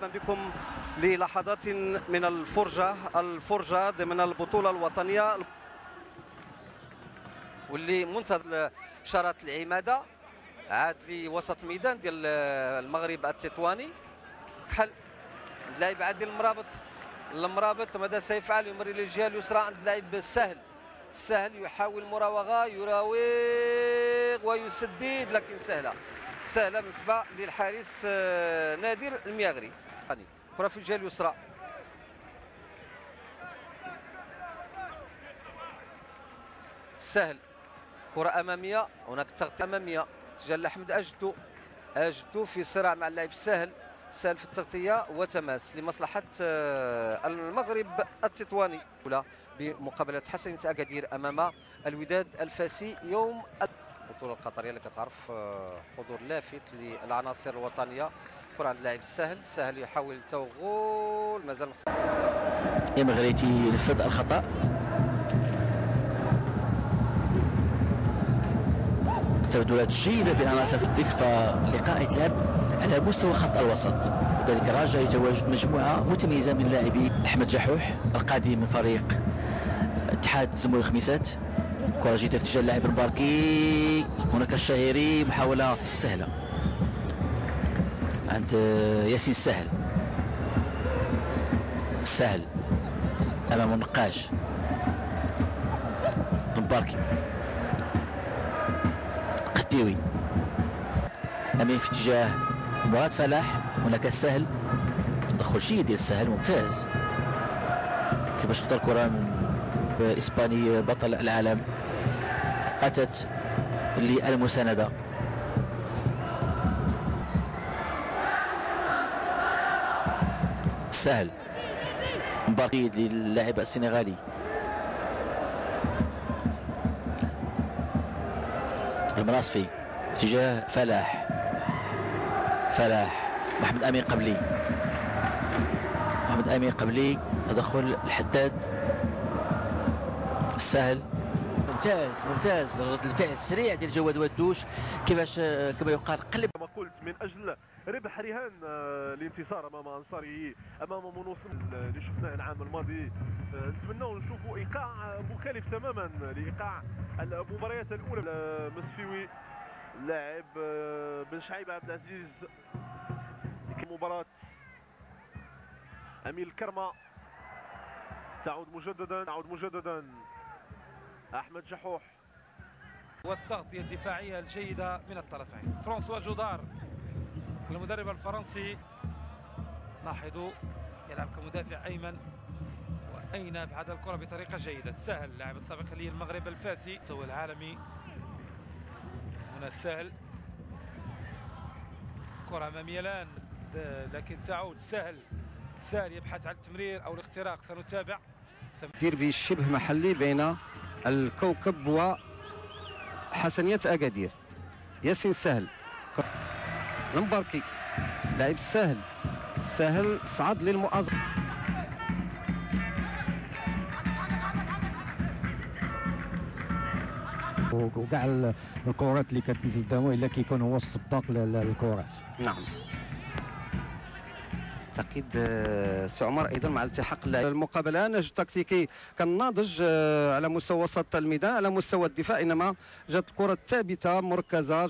مرحبا بكم للحظات من الفرجة الفرجة ضمن البطولة الوطنية واللي منتظر شارة العمادة. عاد لوسط الميدان ديال المغرب التطواني. كحل اللاعب عاد ديال المرابط؟ المرابط ماذا سيفعل؟ يمر إلى الجهه اليسرى عند اللاعب سهل. سهل يحاول المراوغه يراوغ ويسدد لكن سهلة. سهله بالنسبة للحارس آه، نادر المياغري. كرة في الجهة اليسرى. سهل. كرة أمامية. هناك تغطية أمامية. تجاه لاحمد أجدو. أجدو في صراع مع اللاعب سهل. سهل في التغطية وتماس لمصلحة آه، المغرب التطواني. بمقابلة حسن أكادير أمام الوداد الفاسي يوم البطولة القطرية اللي كتعرف آه، حضور لافت للعناصر الوطنية. كرة عند اللاعب السهل السهل يحاول التوغل مازال مغريتي ينفذ الخطأ. تبادلات جيده بين عناصر الدك فاللقاء يتلعب على مستوى خط الوسط. ذلك راجع يتواجد مجموعة متميزة من لاعبي أحمد جحوح القادم من فريق اتحاد زمول الخميسات. كرة جيده في اتجاه اللاعب المباركي هناك الشهيري محاولة سهلة. عند ياسين السهل السهل أمام النقاش المباركي قديوي. أمين في اتجاه مراد فلاح. هناك السهل تدخل شيء ديال السهل ممتاز. كيفاش اختار كره باسباني بطل العالم أتت للمساندة. سهل. مبارك للاعب السنغالي. المناصفي اتجاه فلاح. فلاح. محمد أمين قبلي. محمد أمين قبلي تدخل الحداد. السهل. ممتاز ممتاز. رد الفعل السريع ديال جواد ودوش. كيفاش كما يقال قلب. كما قلت من أجل ربح رهان آه، الانتصار أمام أنصاري أمام منوصم اللي شفناه العام الماضي آه، نتمنوا نشوفوا إيقاع مخالف تماما لإيقاع المباريات الأولى. مسفيوي لاعب آه، بن شعيب عبد العزيز. مباراة. أميل كرمة. تعود مجددا تعود مجددا. أحمد جحوح. والتغطية الدفاعية الجيدة من الطرفين. فرانسوا جودار المدرب الفرنسي. لاحظوا يلعب كمدافع أيمن. وأين أبعد الكرة بطريقة جيدة. سهل اللاعب السابق للمغرب الفاسي. سوى العالمي. هنا السهل كرة أمامية الآن لكن تعود. سهل. سهل يبحث عن التمرير أو الاختراق. سنتابع. دير بشبه محلي بين الكوكب وحسنية أكادير. ياسين سهل. المباركي لاعب سهل. سهل صعد للمؤازرة. وكاع الكرات اللي كتنزل قدامه إلا كيكون هو السباق للكرات. نعم. أعتقد آه، سي عمر أيضا مع التحاق المقابلة نهج تكتيكي كان ناضج آه، على مستوى وسط الميدان على مستوى الدفاع إنما جات الكرة الثابتة مركزة.